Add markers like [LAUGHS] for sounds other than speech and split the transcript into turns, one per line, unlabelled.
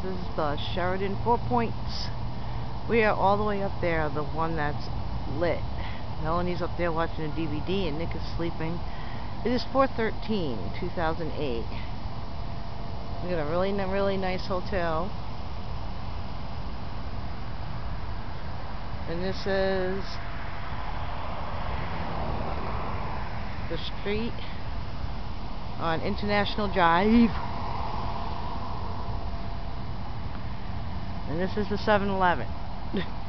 This is uh, the Sheraton Four Points. We are all the way up there, the one that's lit. Melanie's up there watching a DVD and Nick is sleeping. It is 413, 2008. We got a really, really nice hotel. And this is the street on International Drive. And this is the 7-Eleven. [LAUGHS]